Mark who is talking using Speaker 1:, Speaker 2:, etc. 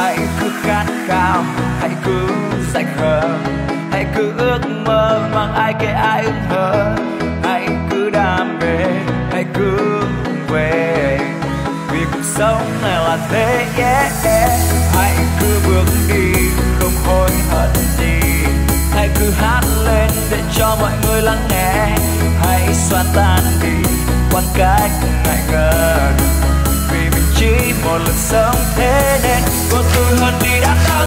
Speaker 1: Hãy cứ khát khao hãy cứ dành hờ hãy cứ ước mơ mang ai kể ai ưng hờ hãy cứ đam mê hãy cứ về vì cuộc sống này là thế yeah, yeah. hãy cứ bước đi không hối hận gì. Hãy cứ hát lên để cho mọi người lắng nghe. Hãy xóa tan đi quan cách ngại ngần vì mình chỉ một lần sống